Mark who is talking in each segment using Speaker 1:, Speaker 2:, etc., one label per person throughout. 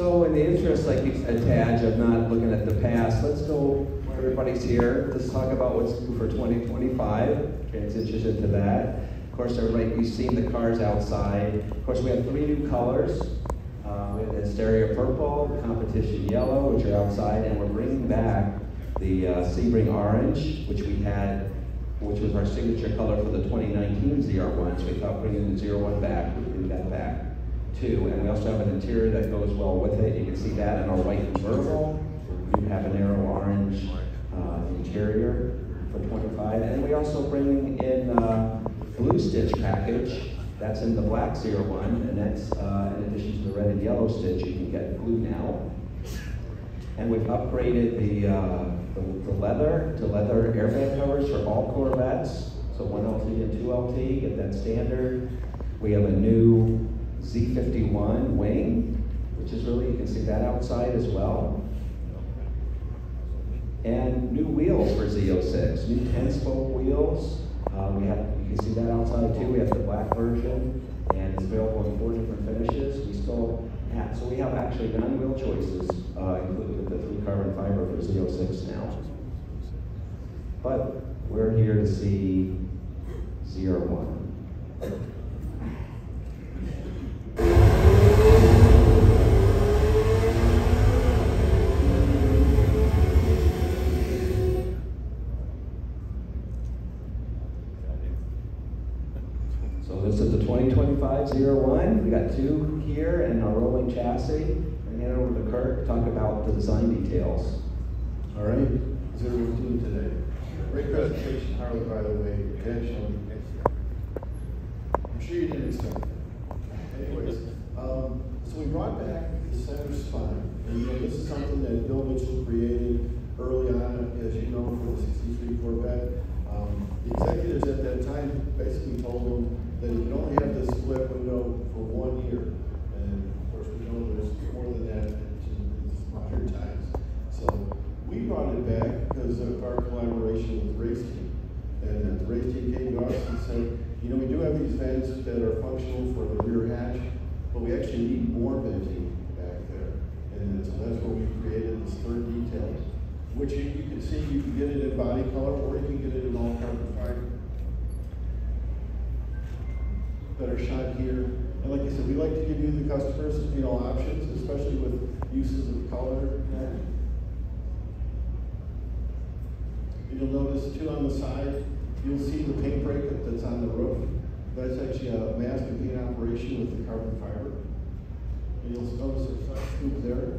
Speaker 1: So in the interest, like Tadge, of not looking at the past, let's go, everybody's here, let's talk about what's new for 2025, transition into that. Of course, everybody, you've seen the cars outside. Of course, we have three new colors. Uh, we have the Stereo Purple, Competition Yellow, which are outside, and we're bringing back the uh, Sebring Orange, which we had, which was our signature color for the 2019 ZR1. So we thought bringing the ZR1 back, we'd bring that back too. And we also have an interior that goes well with it. You can see that in our white convertible. We have an arrow orange uh, interior for 25. And we also bring in uh, blue stitch package. That's in the black ZR1, and that's uh, in addition to the red and yellow stitch, you can get blue now. And we've upgraded the, uh, the, the leather to leather airbag covers for all Corvettes. So one LT and two LT, get that standard. We have a new Z51 wing, which is really, you can see that outside as well. And new wheels for Z06, new 10 spoke wheels. Uh, we have, you can see that outside too. We have the black version, and it's available in four different finishes. We still have, so we have actually nine wheel choices, uh, including the three carbon fiber for Z06 now. But we're here to see ZR1. So this is the 2025 ZR1. We got two here and a rolling chassis. And hand it over to Kirk to talk about the design details.
Speaker 2: All right, how's everyone doing today? Great presentation, Harley, by the way, intentional. I'm sure you didn't expect that. Anyways, um, so we brought back the center spine, and you know, this is something that Bill Mitchell created early on, as you know, for the sixty-three Corvette. Um, the executives at that time basically told him that he could only have this split window for one year. And of course, we know there's more than that in in modern times. So we brought it back because of our collaboration with the race team. And the race team came to us and said, you know, we that are functional for the rear hatch, but we actually need more venting back there. And so that's where we created this third detail, which you, you can see, you can get it in body color or you can get it in all carbon fiber. Are shot here. And like I said, we like to give you the customers, you know, options, especially with uses of color. You'll notice too on the side, you'll see the paint break that's on the roof. That's actually a mask and operation with the carbon fiber. And you'll notice there's flex tube there.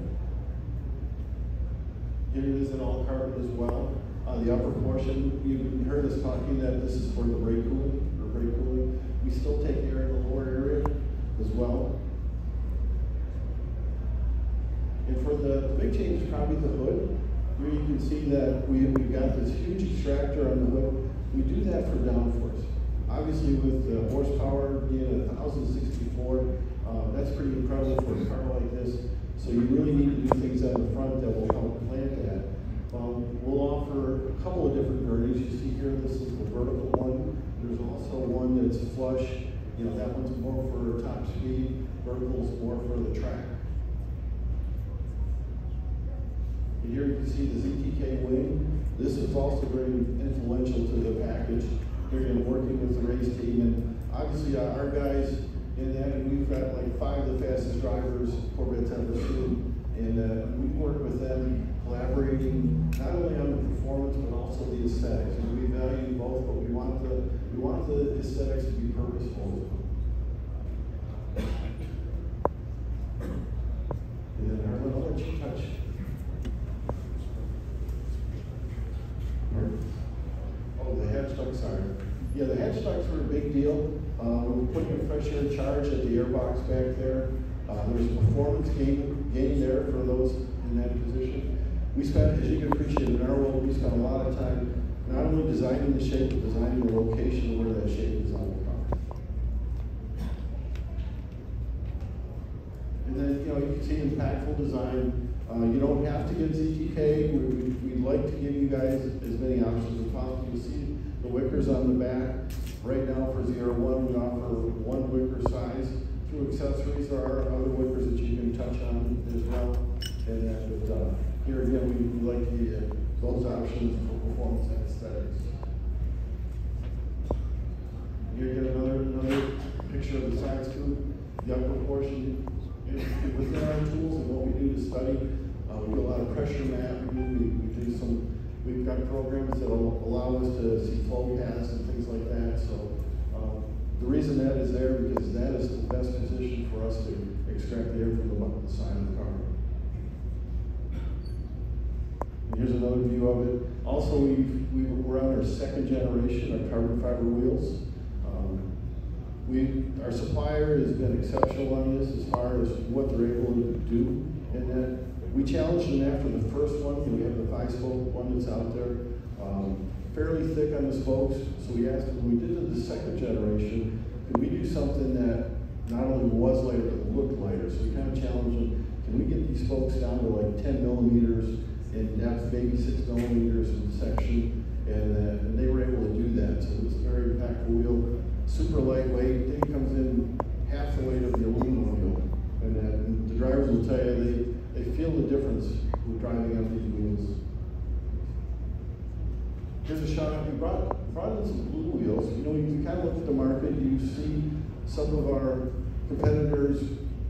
Speaker 2: Here it is in all carbon as well. Uh, the upper portion, you heard us talking that this is for the brake cooling, or brake cooling. We still take air in the lower area as well. And for the, the big change is probably the hood. Here you can see that we, we've got this huge extractor on the hood. We do that for downforce. Obviously with the horsepower being thousand sixty-four, uh, that's pretty incredible for a car like this. So you really need to do things on the front that will help plant that. Um, we'll offer a couple of different gurneys. You see here, this is the vertical one. There's also one that's flush. You know, that one's more for top speed. Vertical is more for the track. And here you can see the ZTK wing. This is also very influential to the package. They're gonna working with the race team and obviously uh, our guys in that, and we've got like five of the fastest drivers Corvette's ever seen. And uh, we work with them collaborating not only on the performance but also the aesthetics. And we value both, but we want the we want the aesthetics to be purposeful. And then Harlan, I'll let you touch. Oh, the headstocks, sorry. Yeah, the headstocks were a big deal. Uh, we a charge at the airbox back there. Uh, there's a performance gain, gain there for those in that position. We spent, as you can appreciate, in our role, we spent a lot of time not only designing the shape, but designing the location of where that shape is on the car. And then, you know, you can see impactful design. Uh, you don't have to get ZTK. We, we'd like to give you guys as many options as possible. You see the wickers on the back. Right now for ZR1, we offer one wicker size. Through accessories, there are other wickers that you can touch on as well. And that, but, uh, here again, we we like the, uh, those options for performance and aesthetics. Here again, another, another picture of the side scoop, the upper portion. It- Within our tools and what we do to study, uh, we do a lot of pressure map, we we, do some, we've got programs that will allow us to see flow paths and things like that, so, um, the reason that is there, because that is the best position for us to extract the air from the, the side of the car. And here's another view of it. Also, we've, we, we're on our second generation of carbon fiber wheels. Um, we, our supplier has been exceptional on this as far as what they're able to do. in then we challenged them after the first one, and we have the five spoke one that's out there. Um, fairly thick on the spokes, so we asked them, when we did the second generation, can we do something that not only was lighter, but looked lighter? So we kind of challenged them, can we get these spokes down to like ten millimeters in depth, maybe six millimeters in section? And, uh, and they were able to do that, so it was a very impactful wheel, super lightweight, thing comes in half the weight of the aluminum wheel. And, uh, the drivers will tell you, they, they feel the difference with driving on these wheels. Here's a shot, we brought, brought in some blue wheels, you know, you kind of look at the market, you see some of our competitors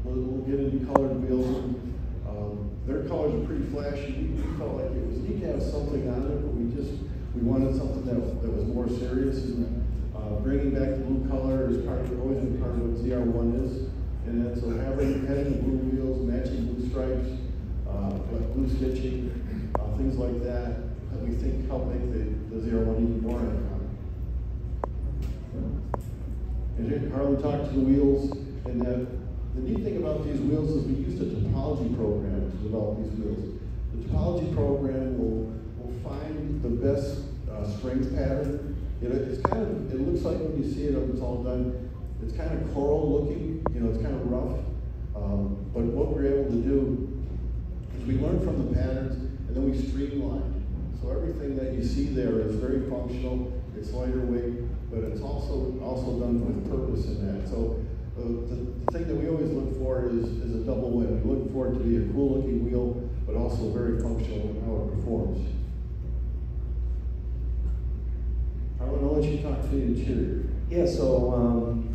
Speaker 2: will, will get into colored wheels. Um, their colors are pretty flashy, we, we felt like it was neat to have something on it, but we just, we wanted something that, that was more serious and, uh, bringing back the blue color is part of, always been part of what ZR one is. And so having, having blue wheels, matching blue stripes, uh, blue stitching, uh, things like that, we think help make the, the ZR1 even more iconic. And Harlan talked to the wheels, and that, the neat thing about these wheels is we used a topology program to develop these wheels. The topology program will, will find the best, uh, strength pattern. It, it's kind of, it looks like when you see it, it's all done, it's kind of coral looking, you know, it's kind of rough. Um, but what we're able to do is we learn from the patterns and then we streamline. So everything that you see there is very functional, it's lighter weight, but it's also, also done with purpose in that. So uh, the, thing that we always look for is, is a double win. We look for it to be a cool looking wheel, but also very functional in how it performs. Harlan, I'll let you talk to the interior.
Speaker 1: Yeah, so, um,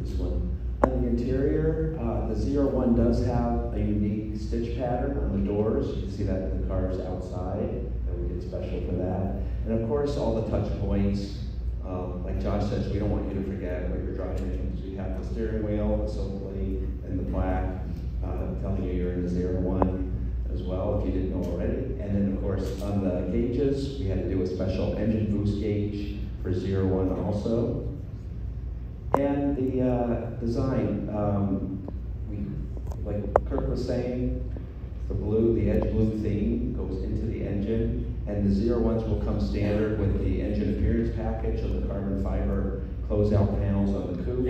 Speaker 1: this one. On the interior, uh, the ZR1 does have a unique stitch pattern on the doors. You can see that in the cars outside, and we did special for that. And of course, all the touch points, um, like Josh says, we don't want you to forget what you're driving. So you have the steering wheel, the silver plate, and the plaque, uh, telling you you're in the ZR1 as well, if you didn't know already. And then, of course, on the gauges, we had to do a special engine boost gauge for ZR1 also. And the uh, design, um, we, like Kirk was saying, the blue, the edge blue theme goes into the engine, and the ZR1s will come standard with the engine appearance package of the carbon fiber closeout panels on the coupe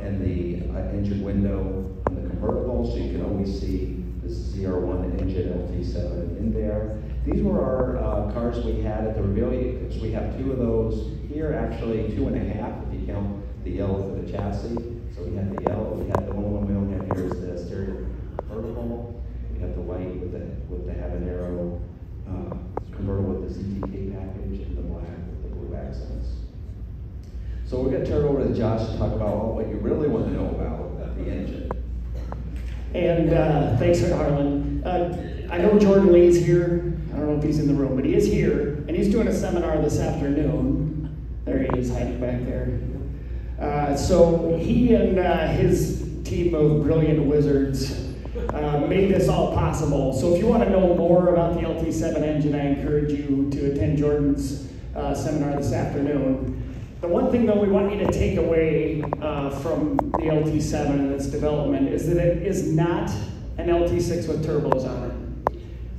Speaker 1: and the uh, engine window on the convertible, so you can always see the ZR1 engine LT7 in there. These were our uh, cars we had at the reveal, because we have two of those here, actually two and a half if you count the yellow for the chassis. So we had the yellow, we had the one, one we don't have here is the stereo vertical. We have the white with the, with the habanero, uh, convertible with the ZTK package and the black with the blue accents. So we're gonna turn it over to Josh to talk about what you really want to know about the engine.
Speaker 3: And uh, thanks, Harlan. Uh, I know Jordan Lee's here. I don't know if he's in the room, but he is here, and he's doing a seminar this afternoon. There he is, hiding back there. Uh, so he and uh, his team of brilliant wizards uh, made this all possible. So if you want to know more about the LT7 engine, I encourage you to attend Jordan's uh, seminar this afternoon. The one thing though we want you to take away uh, from the LT7 and its development is that it is not an LT6 with turbos on it.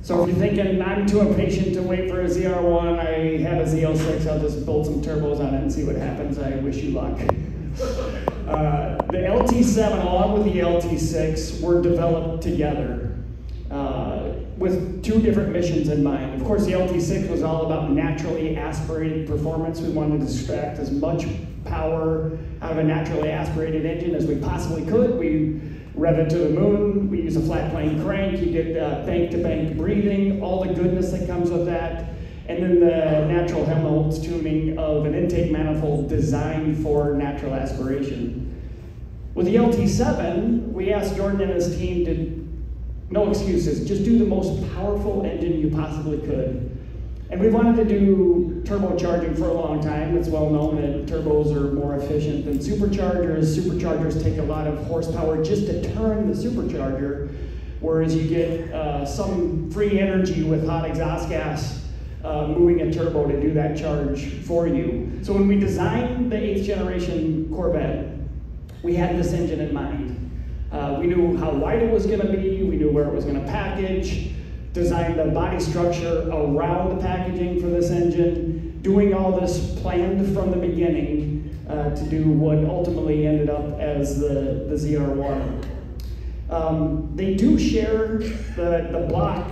Speaker 3: So if you're thinking, I'm too impatient to wait for a ZR1, I have a Z06, I'll just build some turbos on it and see what happens, I wish you luck. Uh, the LT7 along with the LT6 were developed together uh, with two different missions in mind. Of course, the LT6 was all about naturally aspirated performance. We wanted to extract as much power out of a naturally aspirated engine as we possibly could. We rev it to the moon. We use a flat plane crank. You get uh, bank-to-bank breathing, all the goodness that comes with that. And then the natural Helmholtz tuning of an intake manifold designed for natural aspiration. With the LT7, we asked Jordan and his team to, no excuses, just do the most powerful engine you possibly could. And we wanted to do turbocharging for a long time. It's well known that turbos are more efficient than superchargers. Superchargers take a lot of horsepower just to turn the supercharger, whereas you get uh, some free energy with hot exhaust gas uh, moving a turbo to do that charge for you. So when we designed the eighth generation Corvette, we had this engine in mind. Uh, we knew how wide it was going to be, we knew where it was going to package, designed the body structure around the packaging for this engine, doing all this planned from the beginning uh, to do what ultimately ended up as the, the ZR1. Um, they do share the, the block,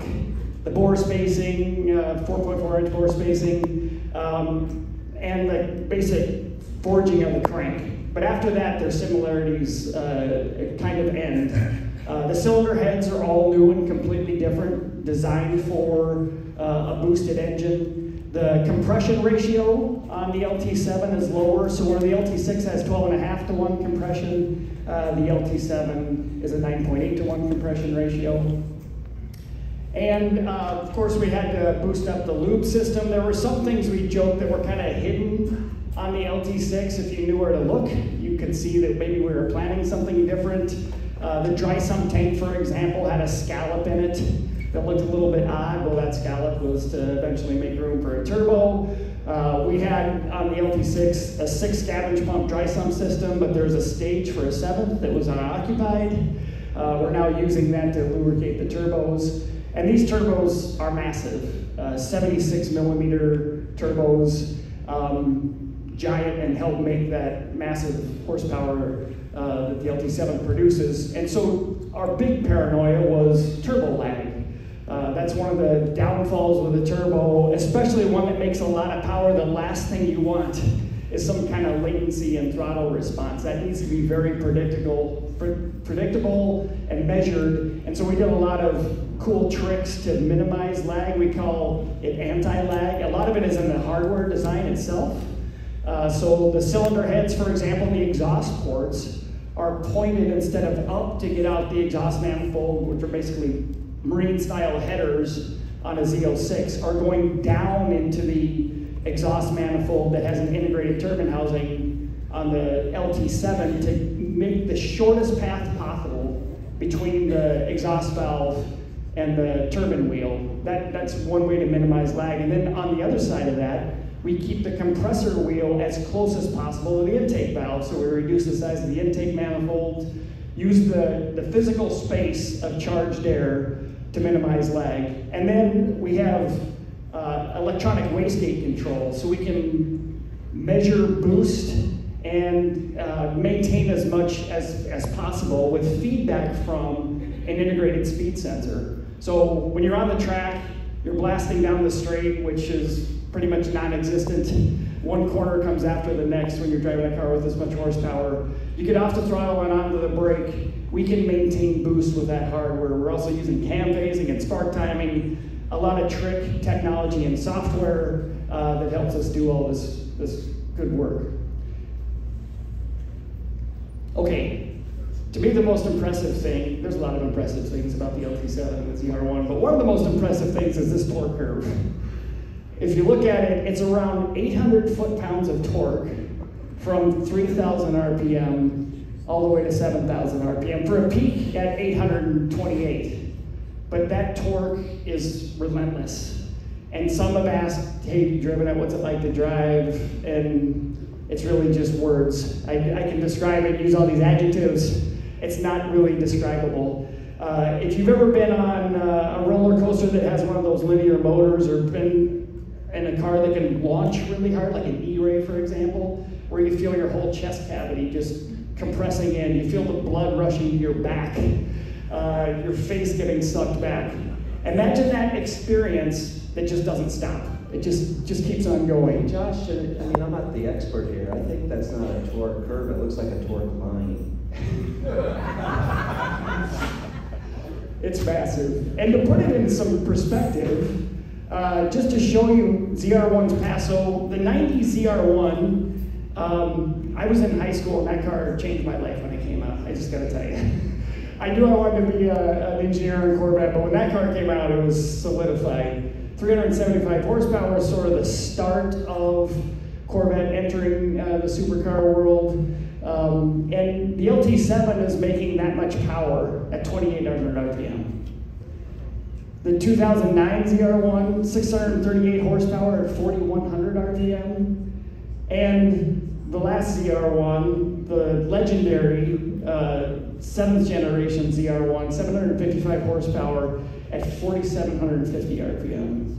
Speaker 3: the bore spacing, 4.4 uh, inch bore spacing, um, and the basic forging of the crank. But after that, their similarities uh, kind of end. Uh, the cylinder heads are all new and completely different, designed for uh, a boosted engine. The compression ratio on the LT7 is lower, so where the LT6 has 12.5 to 1 compression, uh, the LT7 is a 9.8 to 1 compression ratio. And uh, of course, we had to boost up the lube system. There were some things we joked that were kind of hidden on the LT6. If you knew where to look, you could see that maybe we were planning something different. Uh, the dry sump tank, for example, had a scallop in it that looked a little bit odd. Well, that scallop was to eventually make room for a turbo. Uh, we had on the LT6 a six scavenge pump dry sump system, but there was a stage for a seventh that was unoccupied. Uh, we're now using that to lubricate the turbos. And these turbos are massive, uh, 76 millimeter turbos, um, giant, and help make that massive horsepower uh, that the LT7 produces. And so our big paranoia was turbo lag. Uh, that's one of the downfalls with a turbo, especially one that makes a lot of power. The last thing you want is some kind of latency and throttle response. That needs to be very predictable, pre- predictable and measured. And so we did a lot of cool tricks to minimize lag. We call it anti-lag. A lot of it is in the hardware design itself. Uh, so the cylinder heads, for example, the exhaust ports, are pointed instead of up to get out the exhaust manifold, which are basically marine style headers on a Z06, are going down into the exhaust manifold that has an integrated turbine housing on the LT7 to make the shortest path possible between the exhaust valve and the turbine wheel. That, that's one way to minimize lag. And then on the other side of that, we keep the compressor wheel as close as possible to the intake valve, so we reduce the size of the intake manifold, use the, the physical space of charged air to minimize lag. And then we have uh, electronic wastegate control, so we can measure boost and uh, maintain as much as, as possible with feedback from an integrated speed sensor. So when you're on the track, you're blasting down the straight, which is pretty much non-existent. One corner comes after the next when you're driving a car with this much horsepower. You get off the throttle and onto the brake. We can maintain boost with that hardware. We're also using cam phasing and spark timing, a lot of trick technology and software uh, that helps us do all this, this good work. Okay, to me the most impressive thing, there's a lot of impressive things about the LT7 and the ZR1, but one of the most impressive things is this torque curve. If you look at it, it's around 800 foot-pounds of torque from 3,000 RPM all the way to 7,000 RPM for a peak at 828. But that torque is relentless. And some have asked, hey, you driven it, what's it like to drive? And it's really just words. I, I can describe it, use all these adjectives. It's not really describable. Uh, if you've ever been on uh, a roller coaster that has one of those linear motors or been and a car that can launch really hard, like an E-Ray, for example, where you feel your whole chest cavity just compressing in. You feel the blood rushing to your back, uh, your face getting sucked back. Imagine that experience that just doesn't stop. It just just keeps on going.
Speaker 1: Josh, I mean, I'm not the expert here. I think that's not a torque curve. It looks like a torque line.
Speaker 3: it's massive. And to put it in some perspective, uh, just to show you ZR1's passo, the 90 ZR1, um, I was in high school and that car changed my life when it came out. I just gotta tell you. I knew I wanted to be a, an engineer in Corvette, but when that car came out, it was solidified. 375 horsepower is sort of the start of Corvette entering uh, the supercar world. Um, and the LT7 is making that much power at 2,800 RPM. The 2009 ZR1, 638 horsepower at 4,100 RPM. And the last ZR1, the legendary uh, seventh generation ZR1, 755 horsepower at 4,750 RPM.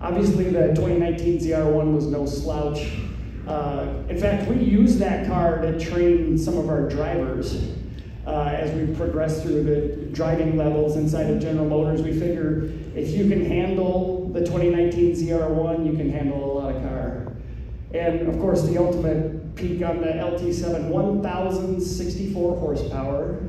Speaker 3: Obviously, the 2019 ZR1 was no slouch. Uh, in fact, we used that car to train some of our drivers. Uh, as we progress through the driving levels inside of General Motors, we figure if you can handle the 2019 ZR1, you can handle a lot of car. And of course, the ultimate peak on the LT7, 1,064 horsepower,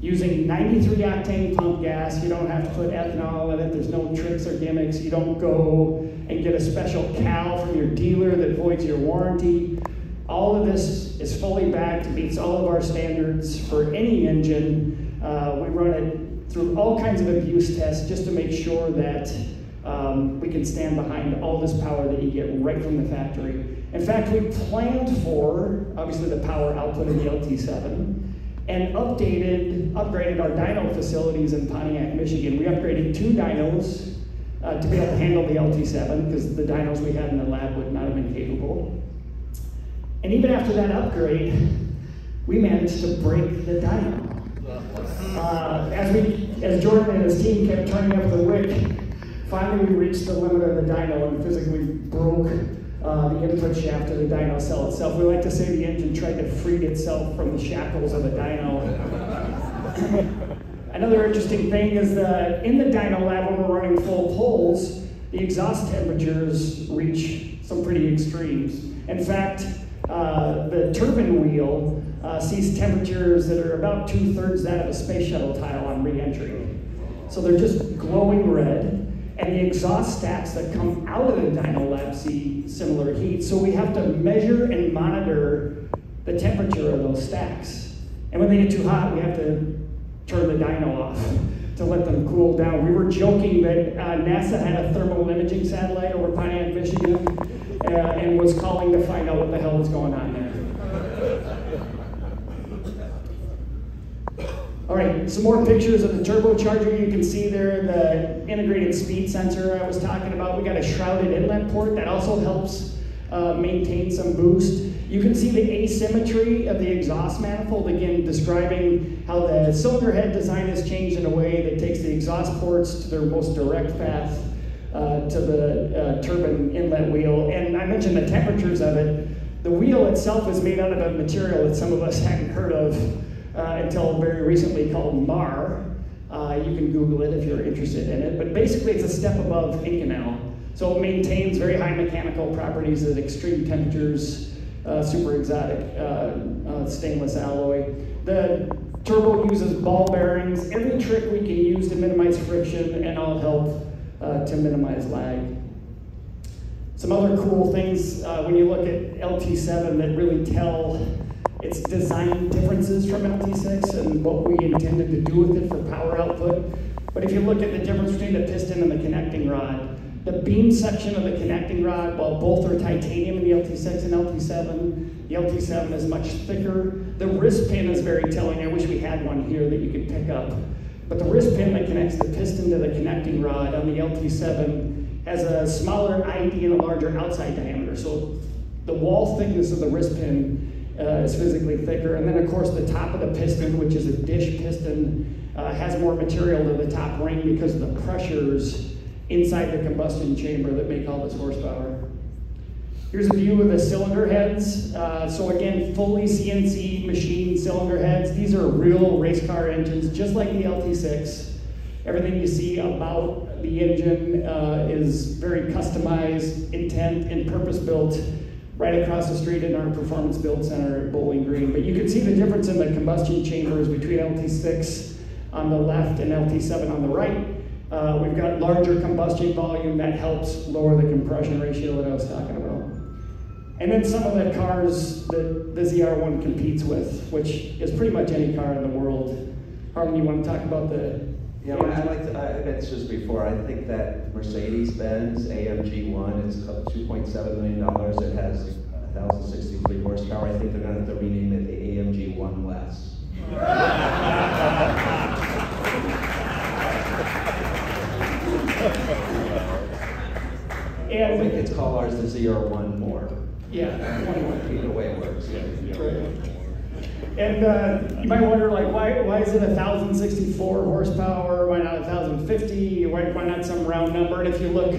Speaker 3: using 93 octane pump gas. You don't have to put ethanol in it. There's no tricks or gimmicks. You don't go and get a special cal from your dealer that voids your warranty. All of this is fully backed, meets all of our standards for any engine. Uh, we run it through all kinds of abuse tests just to make sure that um, we can stand behind all this power that you get right from the factory. In fact, we planned for, obviously, the power output of the LT7 and updated, upgraded our dyno facilities in Pontiac, Michigan. We upgraded two dynos uh, to be able to handle the LT7 because the dynos we had in the lab would not have been capable. And even after that upgrade, we managed to break the dyno. Uh, as, we, as Jordan and his team kept turning up the wick, finally we reached the limit of the dyno and physically broke uh, the input shaft of the dyno cell itself. We like to say the engine tried to free itself from the shackles of the dyno. Another interesting thing is that in the dyno lab, when we're running full poles, the exhaust temperatures reach some pretty extremes. In fact, uh, the turbine wheel uh, sees temperatures that are about two thirds that of a space shuttle tile on re-entry. So they're just glowing red, and the exhaust stacks that come out of the dyno lab see similar heat. So we have to measure and monitor the temperature of those stacks. And when they get too hot, we have to turn the dyno off to let them cool down. We were joking that uh, NASA had a thermal imaging satellite over Pontiac, Michigan, uh, and was calling to find out what the hell was going on there. All right, some more pictures of the turbocharger. You can see there the integrated speed sensor I was talking about. We got a shrouded inlet port that also helps uh, maintain some boost. You can see the asymmetry of the exhaust manifold, again, describing how the cylinder head design has changed in a way that takes the exhaust ports to their most direct path uh, to the uh, turbine inlet wheel. And I mentioned the temperatures of it. The wheel itself is made out of a material that some of us hadn't heard of uh, until very recently called MAR. Uh, you can Google it if you're interested in it. But basically, it's a step above Inconel. So it maintains very high mechanical properties at extreme temperatures, uh, super exotic uh, uh, stainless alloy. The turbo uses ball bearings, every trick we can use to minimize friction and all help uh, to minimize lag. Some other cool things when you look at LT7 that really tell its design differences from LT6 and what we intended to do with it for power output. But if you look at the difference between the piston and the connecting rod, the beam section of the connecting rod, while both are titanium in the LT6 and LT7, the LT7 is much thicker. The wrist pin is very telling. I wish we had one here that you could pick up. But the wrist pin that connects the piston to the connecting rod on the LT7 has a smaller ID and a larger outside diameter. So the wall thickness of the wrist pin uh, is physically thicker. And then, of course, the top of the piston, which is a dish piston, uh, has more material than the top ring because of the pressures inside the combustion chamber that make all this horsepower. Here's a view of the cylinder heads. Uh, so again, fully CNC machined cylinder heads. These are real race car engines, just like the LT6. Everything you see about the engine uh, is very customized, intent, and purpose built right across the street in our Performance Build Center at Bowling Green. But you can see the difference in the combustion chambers between LT6 on the left and LT7 on the right. Uh, we've got larger combustion volume that helps lower the compression ratio that I was talking about. And then some of the cars that the ZR1 competes with, which is pretty much any car in the world. Harlan, you want to talk about the?
Speaker 1: Yeah, well, I like to, I mentioned this before, I think that Mercedes-Benz AMG one is two point seven million dollars, it has thousand sixty-three horsepower, I think they're gonna have to rename it the AMG one less. I
Speaker 3: And
Speaker 1: think it's called ours the ZR one more.
Speaker 3: yeah, 21.
Speaker 1: Either way it works.
Speaker 3: And uh, you might wonder, like, why, why is it 1,064 horsepower? Why not 1,050? Why, why not some round number? And if you look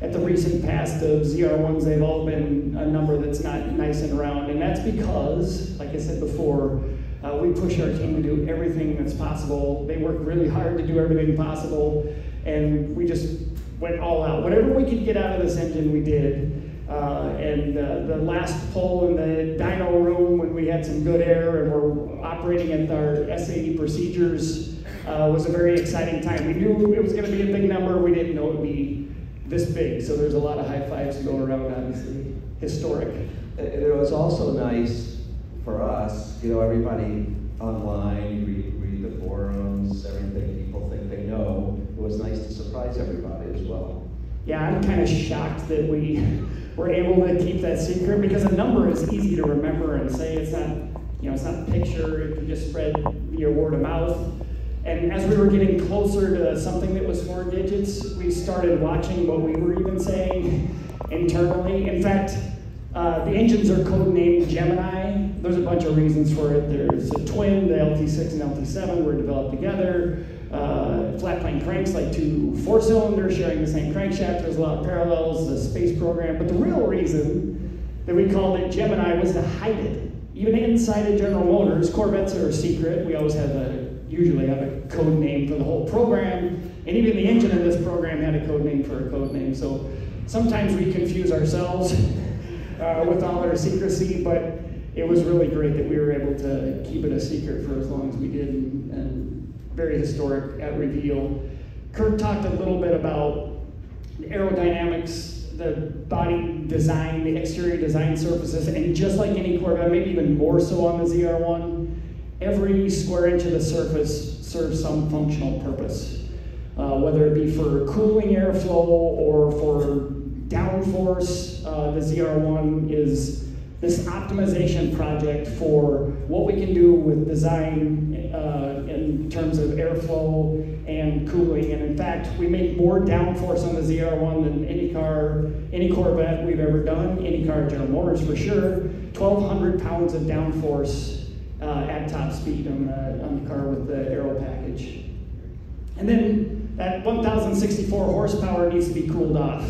Speaker 3: at the recent past of ZR1s, they've all been a number that's not nice and round. And that's because, like I said before, uh, we push our team to do everything that's possible. They work really hard to do everything possible. And we just went all out. Whatever we could get out of this engine, we did. Uh, and uh, the last pull in the dyno room when we had some good air and were operating at our SAE procedures uh, was a very exciting time. We knew it was going to be a big number. We didn't know it would be this big. So there's a lot of high fives going around, obviously. Historic.
Speaker 1: It was also nice for us, you know, everybody online, you read, read the forums, everything people think they know. It was nice to surprise everybody as well.
Speaker 3: Yeah, I'm kind of shocked that we were able to keep that secret because a number is easy to remember and say. It's not, you know, it's not a picture. It can just spread via word of mouth. And as we were getting closer to something that was four digits, we started watching what we were even saying internally. In fact, uh, the engines are codenamed Gemini. There's a bunch of reasons for it. There's a twin, the LT6 and LT7 were developed together. Uh, flat plane cranks like two four cylinders sharing the same crankshaft. There's a lot of parallels, the space program. But the real reason that we called it Gemini was to hide it. Even inside of General Motors, Corvettes are a secret. We always have a, usually have a code name for the whole program. And even the engine in this program had a code name for a code name. So sometimes we confuse ourselves uh, with all our secrecy, but it was really great that we were able to keep it a secret for as long as we did and, and very historic at reveal. Kirk talked a little bit about aerodynamics, the body design, the exterior design surfaces, and just like any Corvette, maybe even more so on the ZR1, every square inch of the surface serves some functional purpose. Uh, whether it be for cooling airflow or for downforce, uh, the ZR1 is this optimization project for what we can do with design uh, in terms of airflow and cooling. And in fact, we make more downforce on the ZR1 than any car, any Corvette we've ever done, any car General Motors for sure. 1,200 pounds of downforce uh, at top speed on the, on the car with the aero package. And then that 1,064 horsepower needs to be cooled off.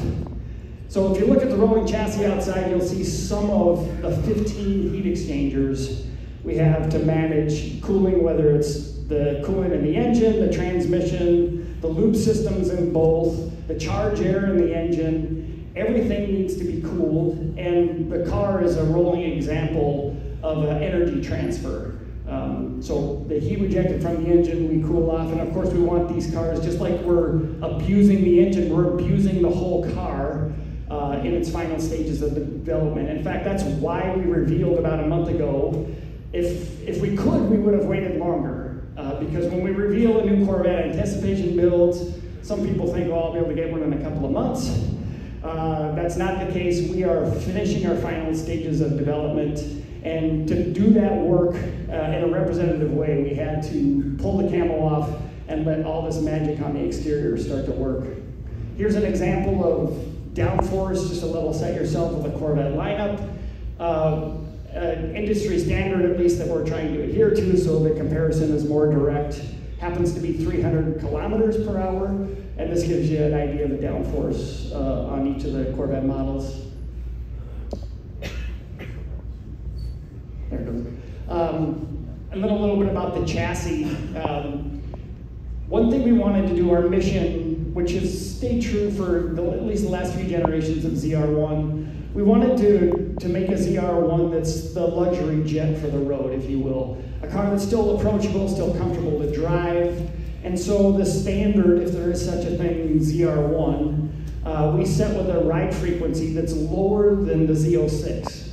Speaker 3: So if you look at the rolling chassis outside, you'll see some of the 15 heat exchangers we have to manage cooling, whether it's the coolant in the engine, the transmission, the lube systems in both, the charge air in the engine. Everything needs to be cooled, and the car is a rolling example of an energy transfer. Um, so the heat rejected from the engine, we cool off, and of course we want these cars, just like we're abusing the engine, we're abusing the whole car uh, in its final stages of development. In fact, that's why we revealed about a month ago. If, if we could, we would have waited longer. Because when we reveal a new Corvette anticipation builds, some people think, well, I'll be able to get one in a couple of months. Uh, that's not the case. We are finishing our final stages of development. And to do that work uh, in a representative way, we had to pull the camo off and let all this magic on the exterior start to work. Here's an example of downforce, just to level set yourself with a Corvette lineup. Uh, an industry standard, at least, that we're trying to adhere to, so the comparison is more direct, happens to be 300 kilometers per hour, and this gives you an idea of the downforce uh, on each of the Corvette models. There it goes. Um, and then a little bit about the chassis. Um, one thing we wanted to do, our mission, which has stayed true for the, at least the last few generations of ZR1, we wanted to, to make a ZR1 that's the luxury jet for the road, if you will. A car that's still approachable, still comfortable to drive. And so the standard, if there is such a thing, ZR1, uh, we set with a ride frequency that's lower than the Z06.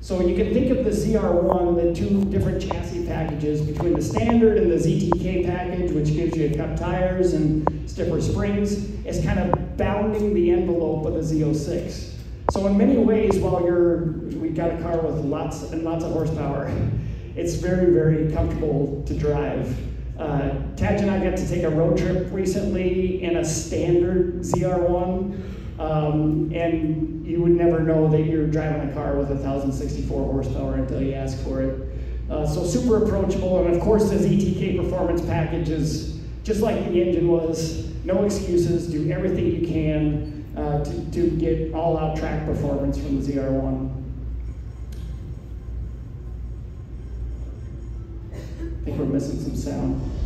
Speaker 3: So you can think of the ZR1, the two different chassis packages between the standard and the ZTK package, which gives you cup tires and stiffer springs, is kind of bounding the envelope of the Z06. So in many ways, while you're, we've got a car with lots and lots of horsepower, it's very, very comfortable to drive. Uh, Tadge and I got to take a road trip recently in a standard ZR1, um, and you would never know that you're driving a car with 1,064 horsepower until you ask for it. Uh, so super approachable, and of course the ZTK performance package is just like the engine was, no excuses, do everything you can uh, to, to get all-out track performance from the ZR1. I think we're missing some sound.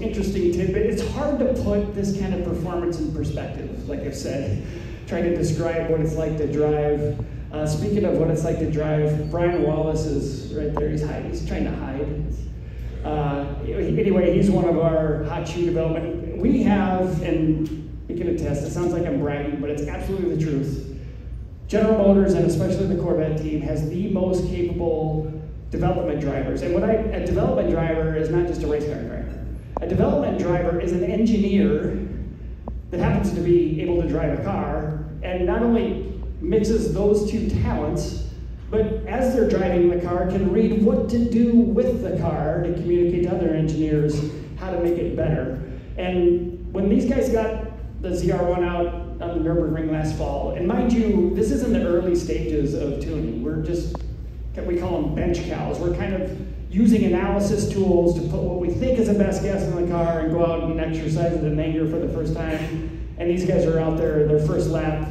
Speaker 3: Interesting tidbit. It's hard to put this kind of performance in perspective, like I've said, trying to describe what it's like to drive. Uh, speaking of what it's like to drive, Brian Wallace is right there, he's hiding, he's trying to hide. Uh, anyway, he's one of our hot shoe development. We have, and we can attest, it sounds like I'm bragging, but it's absolutely the truth. General Motors, and especially the Corvette team, has the most capable development drivers. And what I, a development driver is not just a race car driver. A development driver is an engineer that happens to be able to drive a car and not only mixes those two talents, but as they're driving the car can read what to do with the car to communicate to other engineers how to make it better. And when these guys got the ZR1 out on the Nürburgring last fall, and mind you, this is in the early stages of tuning. We're just we call them bench cows. We're kind of using analysis tools to put what we think is the best guess in the car and go out and exercise it in anger for the first time. And these guys are out there, their first lap,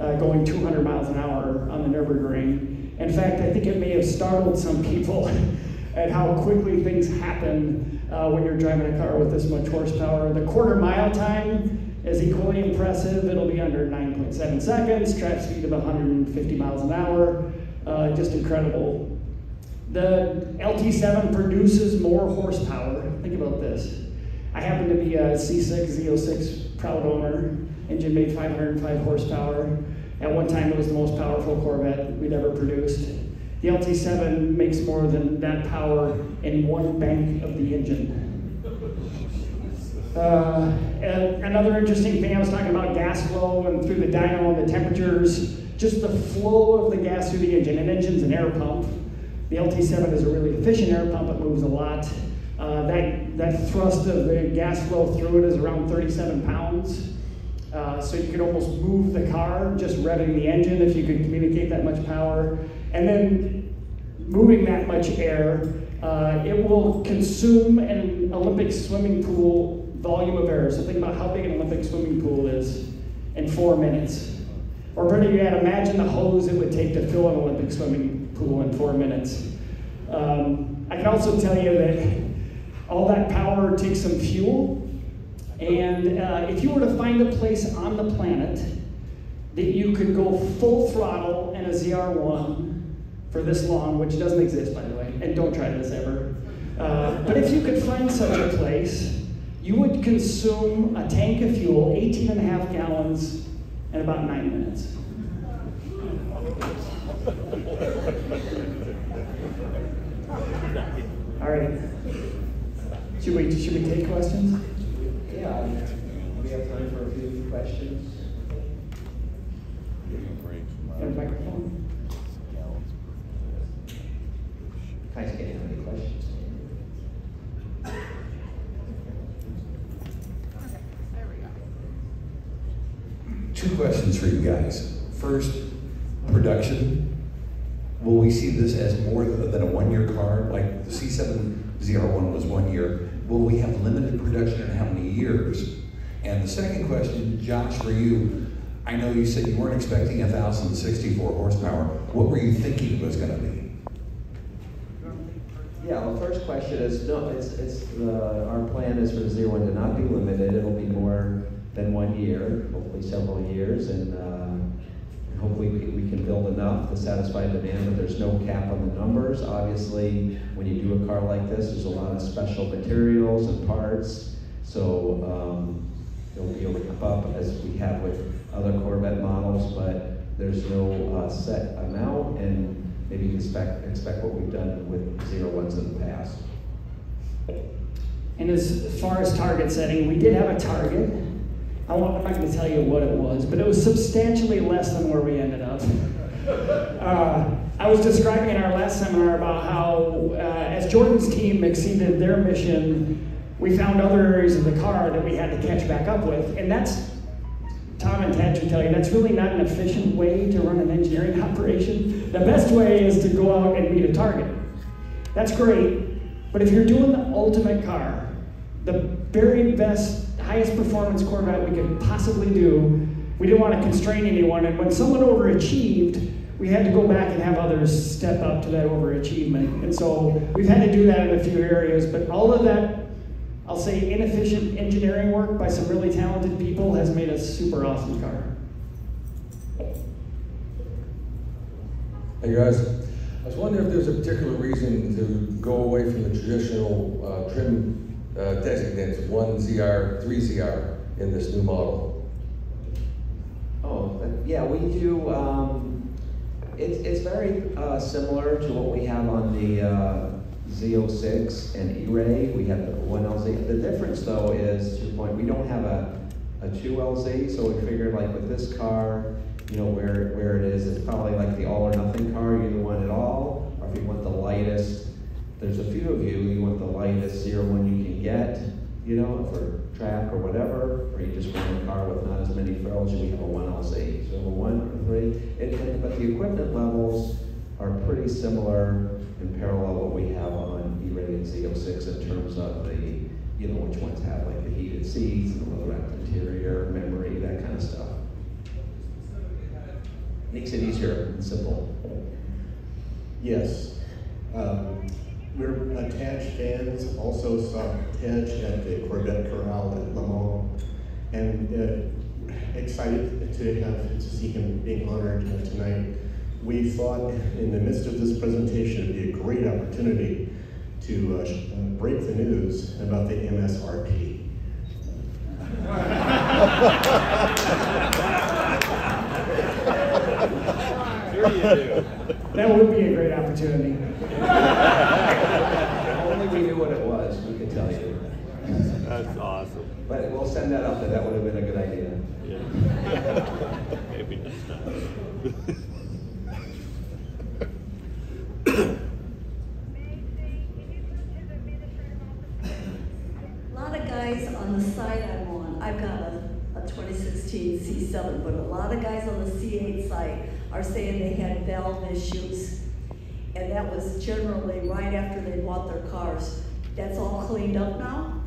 Speaker 3: uh, going 200 miles an hour on the Nürburgring. In fact, I think it may have startled some people at how quickly things happen uh, when you're driving a car with this much horsepower. The quarter mile time is equally impressive. It'll be under 9.7 seconds, trap speed of 150 miles an hour. Uh, just incredible. The LT7 produces more horsepower. Think about this. I happen to be a C6 Z06 proud owner. Engine made 505 horsepower. At one time, it was the most powerful Corvette we'd ever produced. The LT7 makes more than that power in one bank of the engine. Uh, another interesting thing, I was talking about gas flow and through the dyno and the temperatures just the flow of the gas through the engine. An engine's an air pump. The LT7 is a really efficient air pump. It moves a lot. Uh, that, that thrust of the gas flow through it is around 37 pounds. Uh, so you could almost move the car just revving the engine if you could communicate that much power. And then moving that much air, uh, it will consume an Olympic swimming pool volume of air. So think about how big an Olympic swimming pool is in four minutes. Or better yet, imagine the hose it would take to fill an Olympic swimming in four minutes. Um, I can also tell you that all that power takes some fuel, And uh, if you were to find a place on the planet that you could go full throttle in a ZR1 for this long, which doesn't exist by the way, and don't try this ever. Uh, but if you could find such a place, you would consume a tank of fuel, 18 and a half gallons, in about nine minutes. All right. Should we, should we take questions?
Speaker 1: Yeah, we have time for a few questions.
Speaker 3: Got a microphone?
Speaker 1: Guys, getting any questions?
Speaker 4: Two questions for you guys. First, production. Will we see this as more than a one-year car? Like the C7 ZR1 was one year. Will we have limited production in how many years? And the second question, Josh, for you, I know you said you weren't expecting 1,064 horsepower. What were you thinking it was going to be?
Speaker 1: Yeah, well, first question is, no, it's, it's, the, our plan is for the ZR1 to not be limited, it'll be more than one year, hopefully several years, and, uh, hopefully we, we can build enough to satisfy demand, but there's no cap on the numbers. Obviously, when you do a car like this, there's a lot of special materials and parts, so, um, you'll be able to keep up as we have with other Corvette models, but there's no, uh, set amount, and maybe expect, expect what we've done with ZR1s in the past.
Speaker 3: And as far as target setting, we did have a target. I I'm not going to tell you what it was, but it was substantially less than where we ended up. Uh, I was describing in our last seminar about how, uh, as Jordan's team exceeded their mission, we found other areas of the car that we had to catch back up with. And that's, Tom and Tadge should tell you, that's really not an efficient way to run an engineering operation. The best way is to go out and meet a target. That's great, but if you're doing the ultimate car, the very best, highest performance Corvette we could possibly do, we didn't want to constrain anyone. And when someone overachieved, we had to go back and have others step up to that overachievement. And so we've had to do that in a few areas, but all of that, I'll say inefficient engineering work by some really talented people has made a super awesome car.
Speaker 5: Hey guys, I was wondering if there's a particular reason to go away from the traditional uh, trim uh, designates, one ZR, three ZR in this new model.
Speaker 1: Oh, yeah, we do, um, it's, it's very, uh, similar to what we have on the, uh, Z06 and E-Ray. We have the one LZ. The difference though is, to your point, we don't have a, a two LZ, so we figured like with this car, you know, where, where it is, it's probably like the all or nothing car, you either want it all, or if you want the lightest, there's a few of you, you want the lightest ZR1 you get, you know, for track or whatever, or you just want a car with not as many frills, we have a one LZ. So a one or three, it, it- but the equipment levels are pretty similar in parallel what we have on E-Ray and Z06 in terms of the, you know, which ones have like the heated seats, and the leather wrapped interior, memory, that kind of stuff. Makes it easier and simple.
Speaker 2: Yes. Um, We're Tadge fans, also saw Tadge at the Corvette Corral at Le Mans. And uh, excited to have, to see him being honored tonight. We thought in the midst of this presentation, it'd be a great opportunity to uh, uh, break the news about the MSRP.
Speaker 3: That would be a great opportunity.
Speaker 1: Only we knew what it was, we could tell you.
Speaker 6: That's awesome.
Speaker 1: But we'll send that up, that that would have been a good idea.
Speaker 6: Yeah. Maybe next time.
Speaker 7: A lot of guys on the side I'm on, I've got a, a 2016 C7, but a lot of guys on the C8 side are saying they had valve issues. And that was generally right after they bought their cars. That's all cleaned up now?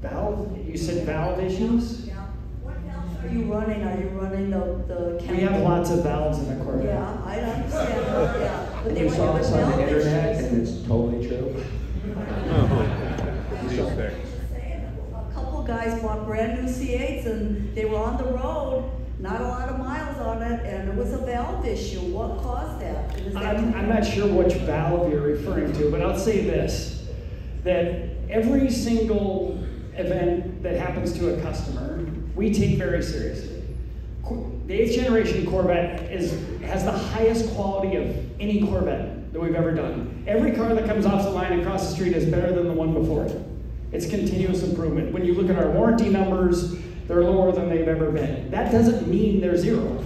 Speaker 3: Valve, you said valve issues?
Speaker 7: Yeah. What valves are you running? Are you running the, the
Speaker 3: We have lots of valves in the Corvette.
Speaker 7: Yeah, I understand, yeah. But they
Speaker 1: You
Speaker 7: were
Speaker 1: saw
Speaker 7: having
Speaker 1: this on the internet,
Speaker 7: issues.
Speaker 1: and it's totally true.
Speaker 6: C6.
Speaker 7: A couple guys bought brand new C8s and they were on the road, not a lot of miles on it, and it was a valve issue. What caused that? That-
Speaker 3: I'm, I'm not sure which valve you're referring to, but I'll say this, that every single event that happens to a customer, we take very seriously. The eighth generation Corvette is, has the highest quality of any Corvette that we've ever done. Every car that comes off the line across the street is better than the one before it. It's continuous improvement. When you look at our warranty numbers, they're lower than they've ever been. That doesn't mean they're zero.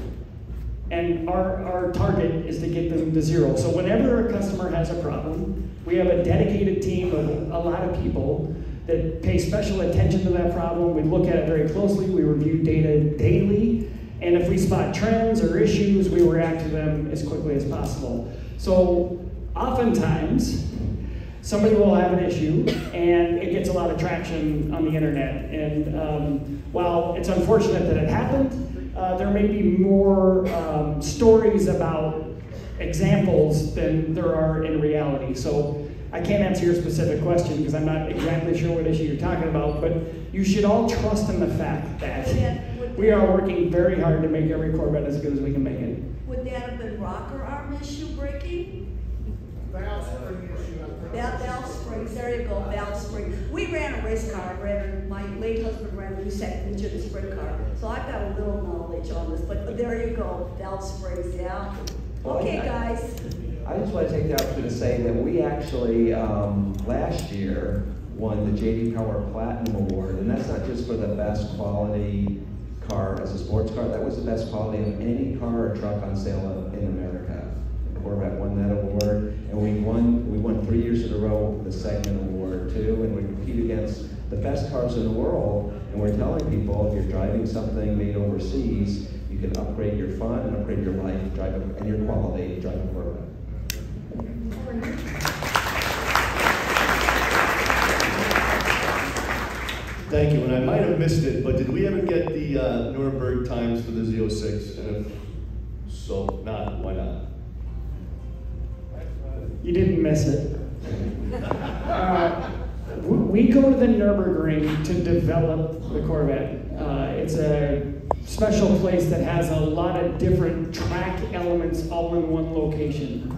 Speaker 3: And our, our target is to get them to zero. So whenever a customer has a problem, we have a dedicated team of a lot of people that pay special attention to that problem. We look at it very closely. We review data daily. And if we spot trends or issues, we react to them as quickly as possible. So oftentimes, somebody will have an issue and it gets a lot of traction on the internet. And um, while it's unfortunate that it happened, uh, there may be more um, stories about examples than there are in reality. So I can't answer your specific question because I'm not exactly sure what issue you're talking about, but you should all trust in the fact that we are working very hard to make every Corvette as good as we can make it.
Speaker 7: Would that have been rocker arm issue breaking?
Speaker 8: Valve spring issue.
Speaker 7: Valve, valve springs, there you go, valve spring. We ran a race car, I ran, my late husband ran a new second engine sprint car, so I've got a little knowledge on this, but there you go, valve springs, yeah. Okay, guys,
Speaker 1: I just want to take the opportunity to say that we actually, um, last year, won the JD Power Platinum Award, and that's not just for the best quality car as a sports car, that was the best quality of any car or truck on sale in America. Corvette won that award, and we won three years in a row the second award too, and we compete against the best cars in the world, and we're telling people, if you're driving something made overseas, you can upgrade your fun and upgrade your life, drive a, and your quality, drive a Corvette.
Speaker 9: Thank you, and I might have missed it, but did we ever get the uh, Nuremberg times for the Z06? And if so, not, why not?
Speaker 3: You didn't miss it. Uh, we- go to the Nürburgring to develop the Corvette. Uh, it's a special place that has a lot of different track elements all in one location.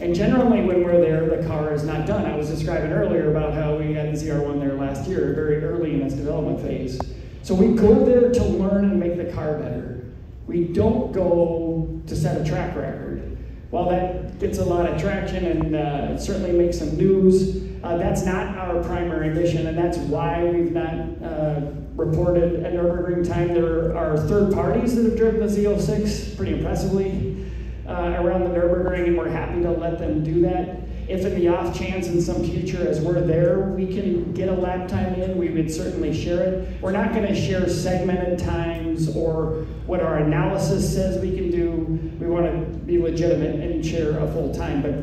Speaker 3: And generally, when we're there, the car is not done. I was describing earlier about how we had the ZR1 there last year, very early in its development phase. So we go there to learn and make the car better. We don't go to set a track record. While that gets a lot of traction and uh, it certainly makes some news, uh, that's not our primary mission, and that's why we've not uh, reported a Nürburgring time. There are third parties that have driven the Z06 pretty impressively uh, around the Nürburgring, and we're happy to let them do that. If in the off chance in some future, as we're there, we can get a lap time in, we would certainly share it. We're not going to share segmented or what our analysis says we can do. We want to be legitimate and share a full time, but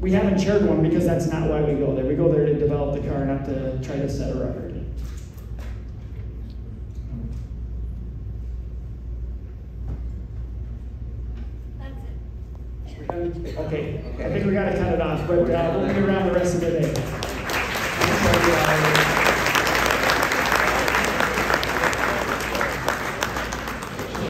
Speaker 3: we haven't shared one because that's not why we go there. We go there to develop the car, not to try to set a record. That's it. Okay, I think we gotta cut it off, but uh, we'll be around the rest of the day.